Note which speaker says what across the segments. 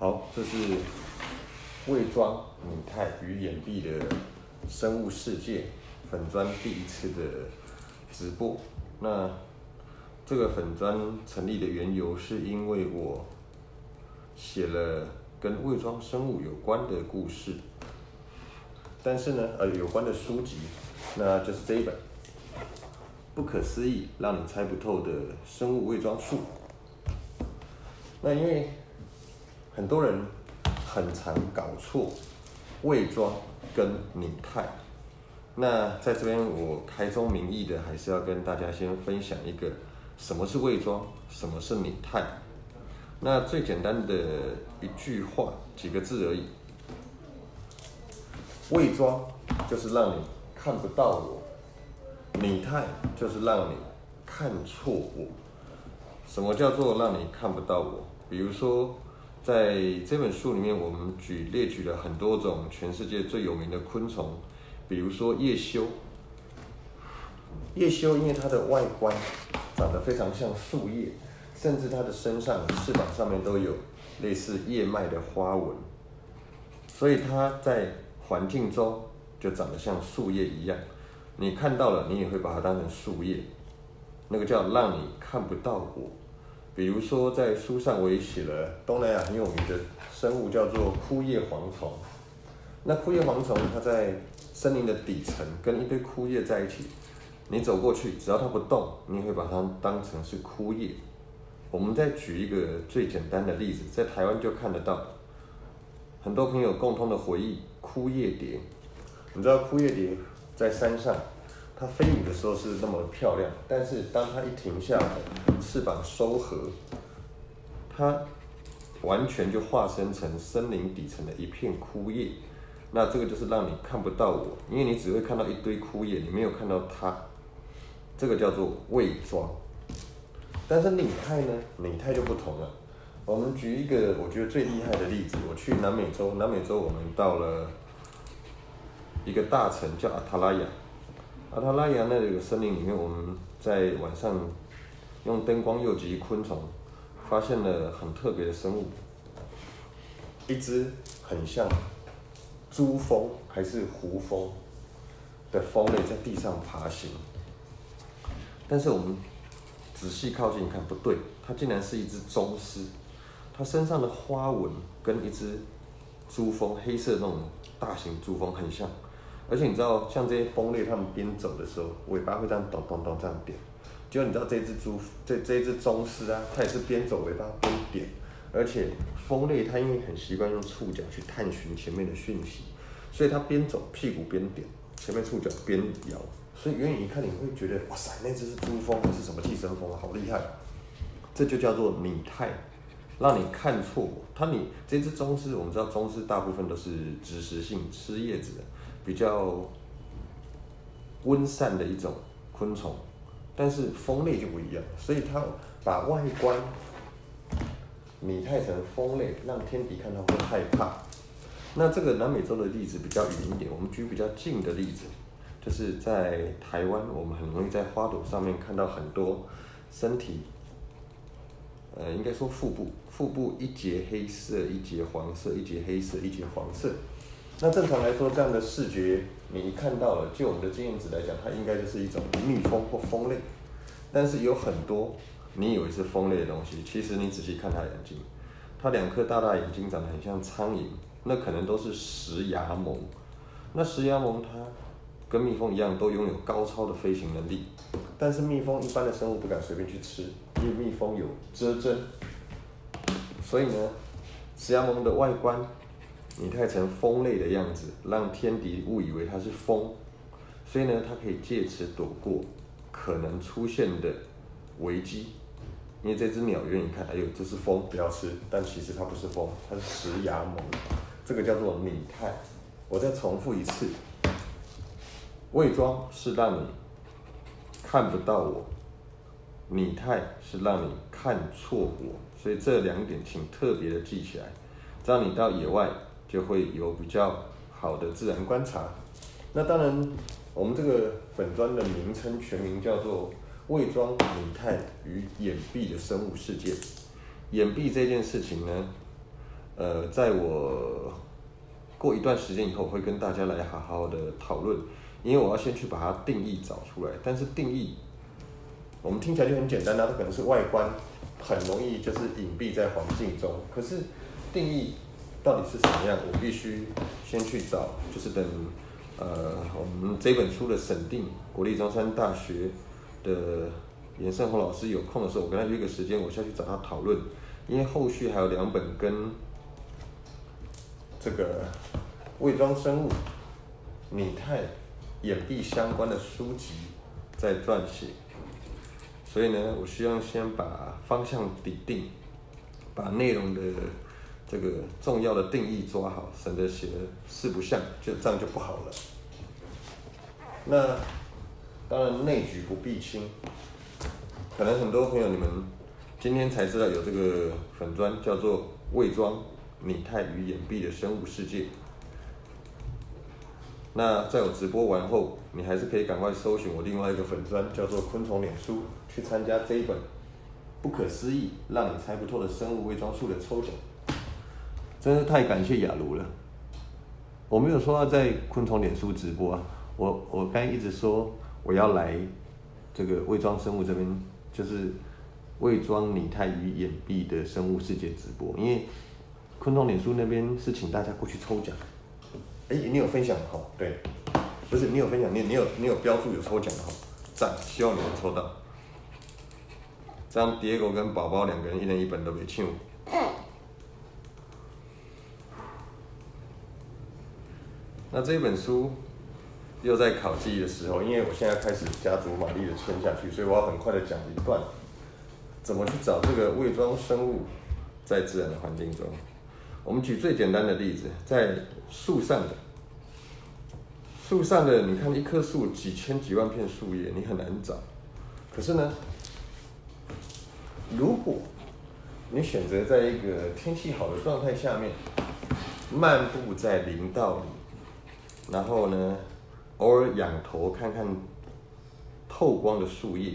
Speaker 1: 好，这是伪装拟态与掩蔽的生物世界粉砖第一次的直播。那这个粉砖成立的缘由，是因为我写了跟伪装生物有关的故事，但是呢，呃，有关的书籍，那就是这一本《不可思议让你猜不透的生物伪装术》。那因为很多人很常搞错伪装跟拟态。那在这边我开宗明义的，还是要跟大家先分享一个什么是伪装，什么是拟态。那最简单的一句话，几个字而已。伪装就是让你看不到我，拟态就是让你看错我。什么叫做让你看不到我？比如说。在这本书里面，我们举列举了很多种全世界最有名的昆虫，比如说叶修。叶修因为它的外观长得非常像树叶，甚至它的身上翅膀上面都有类似叶脉的花纹，所以它在环境中就长得像树叶一样。你看到了，你也会把它当成树叶，那个叫让你看不到我。比如说，在书上我也写了东南亚很有名的生物，叫做枯叶蝗虫。那枯叶蝗虫它在森林的底层，跟一堆枯叶在一起。你走过去，只要它不动，你会把它当成是枯叶。我们再举一个最简单的例子，在台湾就看得到，很多朋友共同的回忆枯叶蝶。你知道枯叶蝶在山上？它飞舞的时候是那么漂亮，但是当它一停下来，翅膀收合，它完全就化身成森林底层的一片枯叶。那这个就是让你看不到我，因为你只会看到一堆枯叶，你没有看到它。这个叫做伪装。但是拟态呢？拟态就不同了。我们举一个我觉得最厉害的例子，我去南美洲，南美洲我们到了一个大城叫阿塔拉雅。阿塔拉雅那个森林里面，我们在晚上用灯光诱集昆虫，发现了很特别的生物，一只很像珠蜂还是胡蜂的蜂类在地上爬行，但是我们仔细靠近看，不对，它竟然是一只宗师，它身上的花纹跟一只珠蜂黑色那种大型珠蜂很像。而且你知道，像这些蜂类，它们边走的时候，尾巴会这样咚咚咚这样点。就你知道，这只猪，这这只宗师啊，它也是边走尾巴边点。而且蜂类它因为很习惯用触角去探寻前面的讯息，所以它边走屁股边点，前面触角边摇。所以远远一看，你会觉得哇塞，那只是珠蜂还是什么寄生蜂啊，好厉害！这就叫做拟态，让你看错。它你这只宗师，我们知道宗师大部分都是植食性，吃叶子的。比较温散的一种昆虫，但是蜂类就不一样，所以它把外观拟态成蜂类，让天敌看到会害怕。那这个南美洲的例子比较远一点，我们举比较近的例子，就是在台湾，我们很容易在花朵上面看到很多身体，呃，应该说腹部，腹部一节黑色，一节黄色，一节黑色，一节黄色。那正常来说，这样的视觉你一看到了，就我们的经验值来讲，它应该就是一种蜜蜂或蜂类。但是有很多你以为是蜂类的东西，其实你仔细看它眼睛，它两颗大大眼睛长得很像苍蝇，那可能都是食牙虻。那食牙虻它跟蜜蜂一样，都拥有高超的飞行能力。但是蜜蜂一般的生物不敢随便去吃，因为蜜蜂有蛰针。所以呢，食牙虻的外观。拟态成蜂类的样子，让天敌误以为它是蜂，所以呢，它可以借此躲过可能出现的危机。因为这只鸟愿意看，哎呦，这是风，不要吃。但其实它不是风，它是食牙猛。这个叫做拟态。我再重复一次，伪装是让你看不到我，拟态是让你看错我。所以这两点请特别的记起来，这样你到野外。就会有比较好的自然观察。那当然，我们这个粉砖的名称全名叫做“伪装拟态与掩蔽的生物世界”。掩蔽这件事情呢，呃，在我过一段时间以后，会跟大家来好好的讨论，因为我要先去把它定义找出来。但是定义，我们听起来就很简单啊，它可能是外观，很容易就是隐蔽在环境中。可是定义到底是什么样，我必须先去找，就是等呃我们这本书的审定，国立中山大学的严胜宏老师有空的时候，我跟他约个时间，我下去找他讨论。因为后续还有两本跟这个伪装生物、拟态、演壁相关的书籍在撰写，所以呢，我希望先把方向底定，把内容的这个重要的定义抓好，省得写的四不像，就这样就不好了。那当然内举不避亲，可能很多朋友你们今天才知道有这个粉砖，叫做伪装。拟态与掩蔽的生物世界。那在我直播完后，你还是可以赶快搜寻我另外一个粉砖，叫做昆虫脸书，去参加这一本不可思议、让你猜不透的生物伪装术的抽奖。真是太感谢雅茹了。我没有说要在昆虫脸书直播啊，我我刚一直说我要来这个伪装生物这边，就是伪装拟态与掩蔽的生物世界直播，因为。昆虫脸书那边是请大家过去抽奖，哎，你有分享哈？对，不是你有分享，你你有你有标注有抽奖的哈，赞，希望你能抽到。这样蝶狗跟宝宝两个人一人一本都没抢。那这本书又在考记忆的时候，因为我现在开始加足马力的签下去，所以我要很快的讲一段，怎么去找这个伪装生物在自然的环境中。我们举最简单的例子，在树上的树上的，你看一棵树几千几万片树叶，你很难找。可是呢，如果你选择在一个天气好的状态下面，漫步在林道里，然后呢，偶尔仰头看看透光的树叶，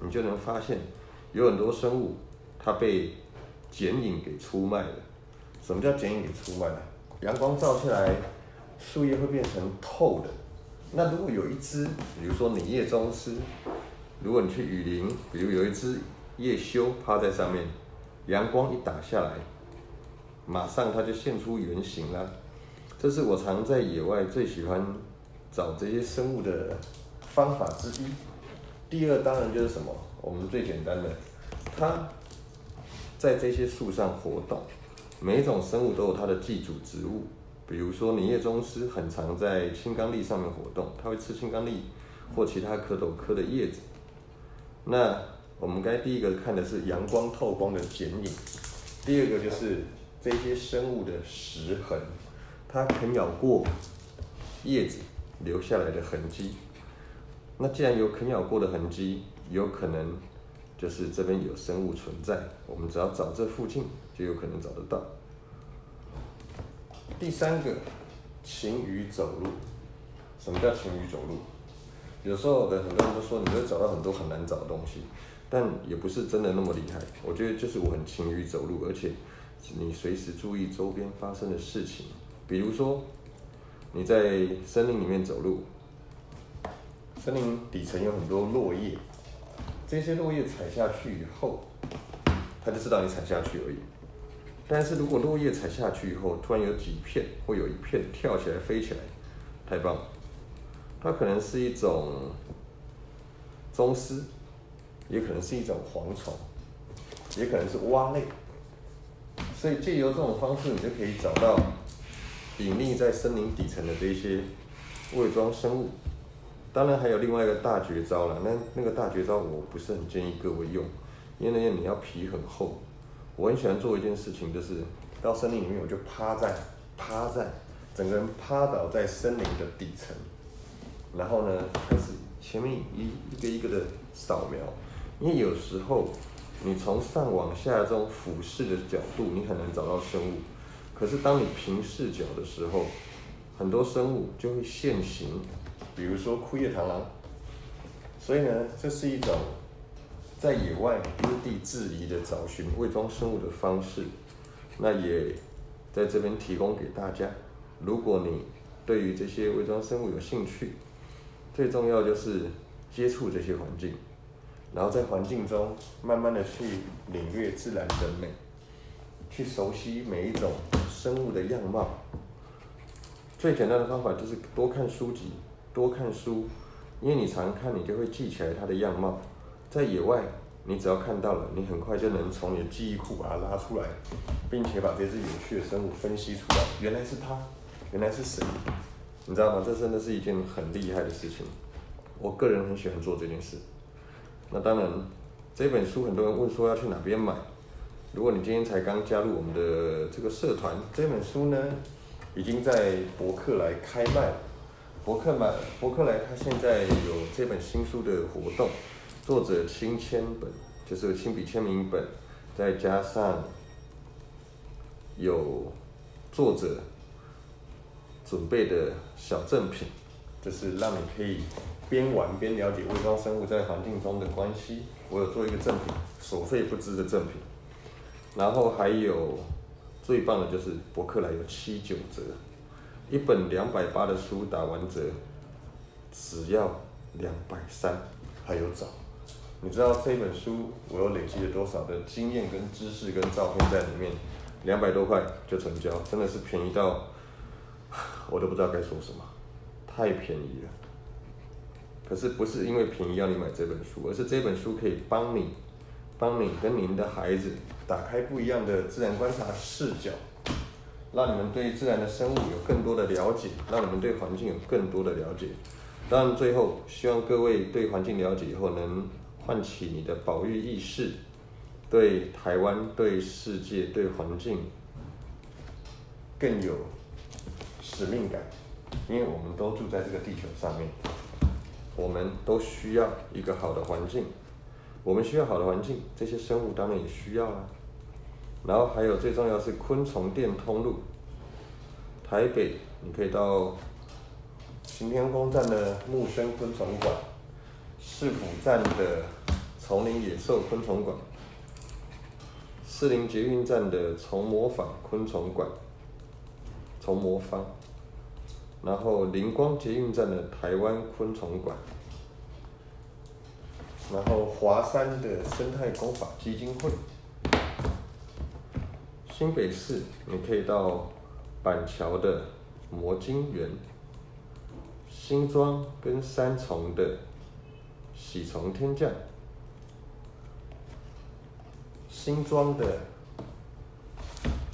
Speaker 1: 你就能发现有很多生物它被剪影给出卖了。什么叫剪影给出卖呢？阳光照下来，树叶会变成透的。那如果有一只，比如说你叶宗师，如果你去雨林，比如有一只叶修趴在上面，阳光一打下来，马上它就现出原形了。这是我常在野外最喜欢找这些生物的方法之一。第二当然就是什么？我们最简单的，它在这些树上活动。每一种生物都有它的寄主植物，比如说泥叶宗师很常在青冈栎上面活动，它会吃青冈栎或其他蝌蚪科的叶子。那我们该第一个看的是阳光透光的剪影，第二个就是这些生物的食痕，它啃咬过叶子留下来的痕迹。那既然有啃咬过的痕迹，有可能就是这边有生物存在，我们只要找这附近。就有可能找得到。第三个，勤于走路。什么叫勤于走路？有时候的很多人都说你会找到很多很难找的东西，但也不是真的那么厉害。我觉得就是我很勤于走路，而且你随时注意周边发生的事情。比如说你在森林里面走路，森林底层有很多落叶，这些落叶踩下去以后，它就知道你踩下去而已。但是如果落叶踩下去以后，突然有几片或有一片跳起来飞起来，太棒了！它可能是一种宗丝，也可能是一种蝗虫，也可能是蛙类。所以借由这种方式，你就可以找到隐匿在森林底层的这一些伪装生物。当然还有另外一个大绝招了，那那个大绝招我不是很建议各位用，因为你要皮很厚。我很喜欢做一件事情，就是到森林里面，我就趴在趴在整个人趴倒在森林的底层，然后呢，开始前面一一个一个的扫描，因为有时候你从上往下这种俯视的角度，你很难找到生物，可是当你平视角的时候，很多生物就会现形，比如说枯叶螳螂，所以呢，这是一种。在野外因地制宜的找寻伪装生物的方式，那也在这边提供给大家。如果你对于这些伪装生物有兴趣，最重要就是接触这些环境，然后在环境中慢慢的去领略自然的美，去熟悉每一种生物的样貌。最简单的方法就是多看书籍，多看书，因为你常看，你就会记起来它的样貌。在野外，你只要看到了，你很快就能从你的记忆库把它拉出来，并且把这只有趣的生物分析出来，原来是它，原来是谁，你知道吗？这真的是一件很厉害的事情。我个人很喜欢做这件事。那当然，这本书很多人问说要去哪边买。如果你今天才刚加入我们的这个社团，这本书呢，已经在博客来开卖。博客买，博客来它现在有这本新书的活动，作者亲签本，就是亲笔签名本，再加上有作者准备的小赠品，就是让你可以。边玩边了解伪装生物在环境中的关系，我有做一个赠品，所费不赀的赠品。然后还有最棒的就是博客来有七九折，一本两百八的书打完折只要两百三，还有找。你知道这本书我有累积了多少的经验跟知识跟照片在里面？两百多块就成交，真的是便宜到我都不知道该说什么，太便宜了。可是不是因为便宜要你买这本书，而是这本书可以帮你，帮你跟您的孩子打开不一样的自然观察视角，让你们对自然的生物有更多的了解，让你们对环境有更多的了解。当然，最后希望各位对环境了解以后，能唤起你的保育意识，对台湾、对世界、对环境更有使命感，因为我们都住在这个地球上面。我们都需要一个好的环境，我们需要好的环境，这些生物当然也需要啊。然后还有最重要是昆虫店通路，台北你可以到晴天宫站的木生昆虫馆，市府站的丛林野兽昆虫馆，士林捷运站的虫模坊昆虫馆，虫模坊。然后灵光捷运站的台湾昆虫馆，然后华山的生态工法基金会，新北市你可以到板桥的魔晶园，新庄跟三重的喜从天降，新庄的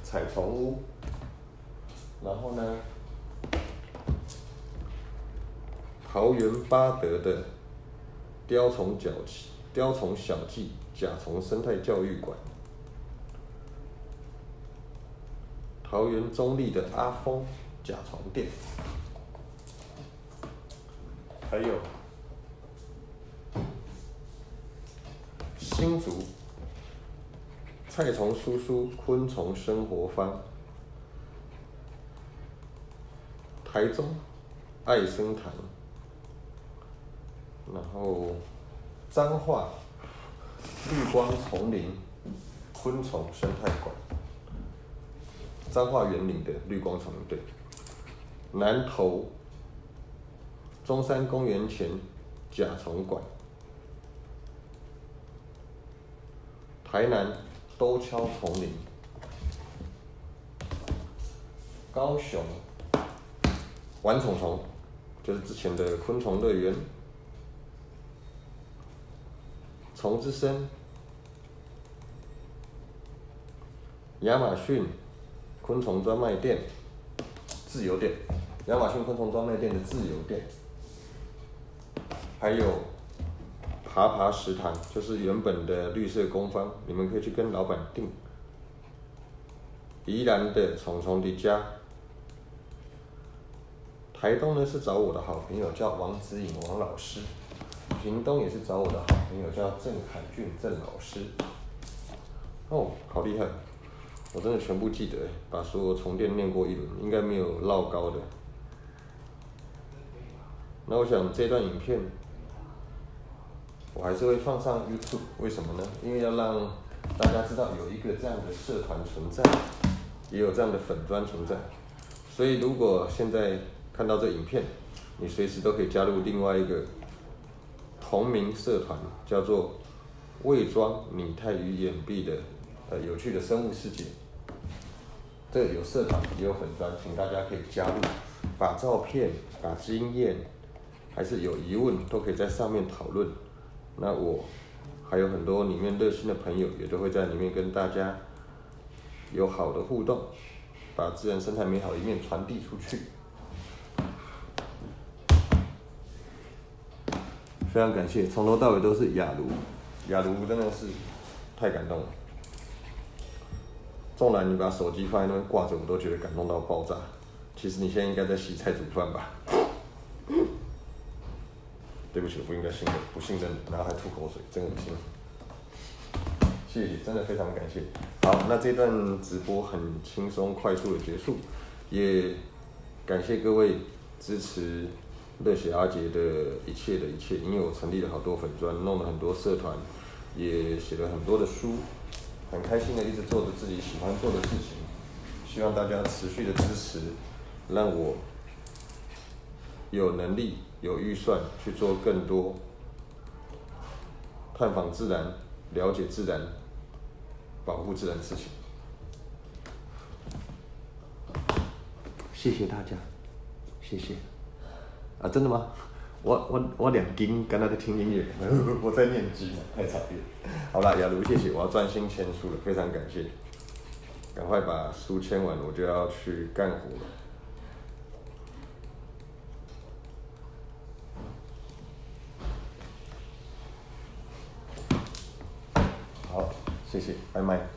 Speaker 1: 彩虫屋，然后呢？桃园八德的雕虫小雕虫小技甲虫生态教育馆，桃园中立的阿峰甲虫垫，还有。新竹菜虫叔叔昆虫生活方，台中爱生堂。然后，彰化绿光丛林昆虫生态馆，彰化园林的绿光丛林对，南投中山公园前甲虫馆，台南兜敲丛林，高雄玩虫虫，就是之前的昆虫乐园。虫之声，亚马逊昆虫专卖店，自由店，亚马逊昆虫专卖店的自由店，还有爬爬食堂，就是原本的绿色工坊，你们可以去跟老板订。宜兰的虫虫的家，台东呢是找我的好朋友叫王子颖王老师。屏东也是找我的好朋友，叫郑凯俊郑老师。哦，好厉害！我真的全部记得，把所有重电念过一轮，应该没有绕高的。那我想这段影片，我还是会放上 YouTube，为什么呢？因为要让大家知道有一个这样的社团存在，也有这样的粉砖存在。所以如果现在看到这影片，你随时都可以加入另外一个同名社团，叫做“伪装拟态与掩蔽的呃有趣的生物世界”。这有社团也有粉砖，请大家可以加入，把照片、把经验，还是有疑问，都可以在上面讨论。那我还有很多里面热心的朋友，也都会在里面跟大家有好的互动，把自然生态美好的一面传递出去。非常感谢，从头到尾都是雅茹，雅茹真的是太感动了。纵然你把手机放在那边挂着，我都觉得感动到爆炸。其实你现在应该在洗菜煮饭吧？对不起，我不应该信任，不信任你，然后还吐口水，真恶心。谢谢，真的非常感谢。好，那这段直播很轻松快速的结束，也感谢各位支持热血阿杰的一切的一切，因为我成立了好多粉砖，弄了很多社团，也写了很多的书。很开心的一直做着自己喜欢做的事情，希望大家持续的支持，让我有能力、有预算去做更多探访自然、了解自然、保护自然事情。谢谢大家，谢谢。啊，真的吗？我我我两斤，刚才在听音乐，我在念经，太惨了。好了，亚茹，谢谢，我要专心签书了，非常感谢。赶快把书签完，我就要去干活了。好，谢谢，拜拜。